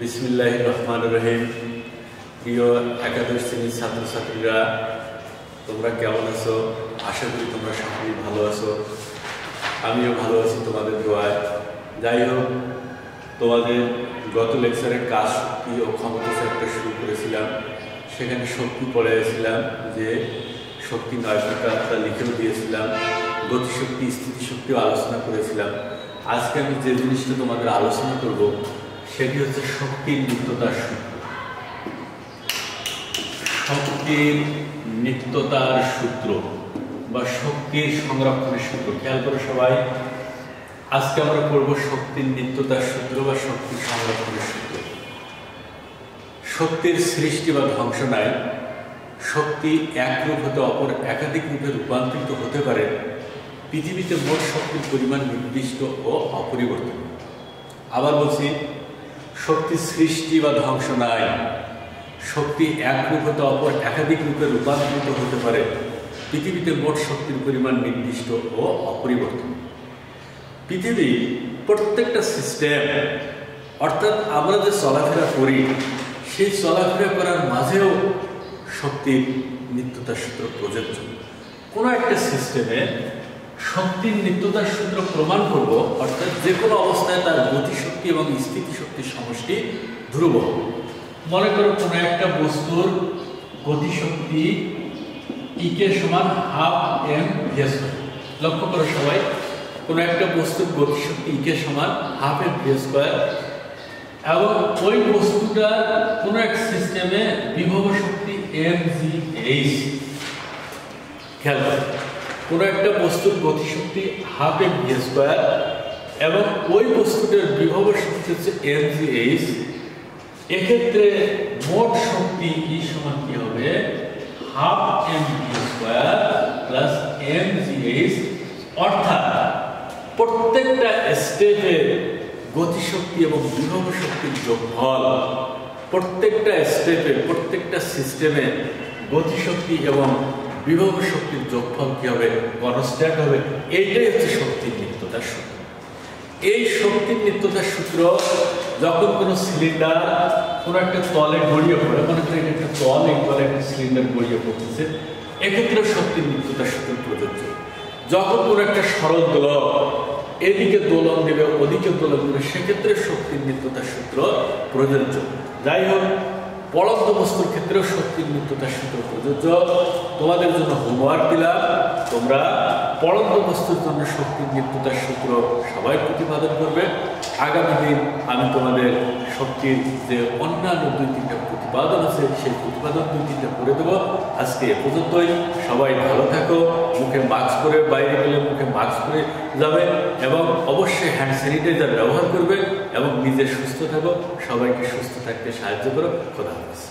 বিসমিল্লাহ রহমান রহিম। প্রিয় একাদশ শ্রেণির ছাত্রছাত্রীরা, তোমরা কেমন আছো? আশা করি তোমরা সকলেই ভালো আছো। আমিও ভালো আছি তোমাদের দোয়ায়। যাই হোক, তোমাদের গত লেকচারে কাজ শক্তি ও ক্ষমতা চ্যাপ্টার শুরু করেছিলাম। সেখানে শক্তি পড়েছিলাম যে শক্তি নয় প্রকার তা লিখেও দিয়েছিলাম। গতিশক্তি, স্থিতিশক্তিও আলোচনা করেছিলাম। আজকে আমি যে জিনিসটা তোমাদের আলোচনা করব সেটি হচ্ছে শক্তির নিত্যতার সূত্র। শক্তির নিত্যতার সূত্র বা শক্তির সংরক্ষণের সূত্র। খেয়াল করে সবাই, আজকে আমরা পড়ব শক্তির নিত্যতার সূত্র বা শক্তির সংরক্ষণের সূত্র। শক্তির সৃষ্টি বা ধ্বংস নাই। শক্তি এক রূপ হতে অপর একাধিক রূপে রূপান্তরিত হতে পারে। পৃথিবীতে মোট শক্তির পরিমাণ নির্দিষ্ট ও অপরিবর্তনীয়। আবার বলছি শক্তি সৃষ্টি বা ধ্বংস নাই। শক্তি এক রূপ হতে অপর একাধিক রূপে রূপান্তরিত হতে পারে। পৃথিবীতে মোট শক্তির পরিমাণ নির্দিষ্ট ও অপরিবর্তন। পৃথিবী প্রত্যেকটা সিস্টেম অর্থাৎ আমরা যে চলাফেরা করি, সেই চলাফেরা করার মাঝেও শক্তির নিত্যতার সূত্র প্রযোজ্য। কোনো একটা সিস্টেমে শক্তির নিত্যতার সূত্র প্রমাণ করব, অর্থাৎ যে কোনো অবস্থায় তার গতিশক্তি এবং স্থিতিশক্তির সমষ্টি ধ্রুব মনে করো কোনো একটা বস্তুর গতিশক্তি ইকে সমান হাফ এম ভিএস লক্ষ্য করো সবাই, কোনো একটা বস্তুর গতিশক্তি ইকে সমান হাফ এম ভি এবং ওই বস্তুটার কোনো এক সিস্টেমে বিভব শক্তি এম জি এইচ খেয়াল কোনো একটা বস্তুর গতিশক্তি হাফ এম ভি স্কোয়ার এবং ওই বস্তুটার বিভব শক্তি হচ্ছে এম জি এইচ এক্ষেত্রে মোট শক্তি ই সমান কি হবে? Half M V square plus M G H অর্থাৎ প্রত্যেকটা স্টেপের গতিশক্তি এবং বিভব শক্তির যোগফল, প্রত্যেকটা স্টেপে প্রত্যেকটা সিস্টেমে গতিশক্তি এবং বিভব শক্তির যোগফল কি হবে? কনস্ট্যান্ট হবে। এইটাই হচ্ছে শক্তির নিত্যতার সূত্র। এই শক্তির নিত্যতার সূত্র যখন কোনো সিলিন্ডার কোনো একটা তলে গড়িয়ে পড়ে, মনে করেন একটা তল, এই তলে একটা সিলিন্ডার গড়িয়ে পড়তেছে এক্ষেত্রে শক্তির নিত্যতার সূত্র প্রযোজ্য। যখন কোনো একটা সরল দোলক এদিকে দোলন দেবে, ওদিকে দোলন দেবে, সেক্ষেত্রে শক্তির নিত্যতার সূত্র প্রযোজ্য। যাই হোক পড়ন্ত বস্তুর ক্ষেত্রেও শক্তির নিত্যতার সূত্র প্রযোজ্য। তোমাদের জন্য হোমওয়ার্ক দিলাম। তোমরা পড়ন্ত বস্তুর জন্য শক্তির নিত্যতার সূত্র সবাই প্রতিপাদন করবে। আগামী দিন আমি তোমাদের শক্তির যে অন্যান্য দুই তিনটা প্রতিপাদন আছে, সেই প্রতিপাদন দুই তিনটা করে দেবো। আজকে এ পর্যন্তই। সবাই ভালো থাকো। মুখে মাস্ক পরে বাইরে গেলে মুখে মাস্ক পরে যাবে এবং অবশ্যই হ্যান্ড স্যানিটাইজার ব্যবহার করবে। এবং নিজে সুস্থ থাকো সবাইকে সুস্থ থাকতে সাহায্য করো। খোদা হাফিজ।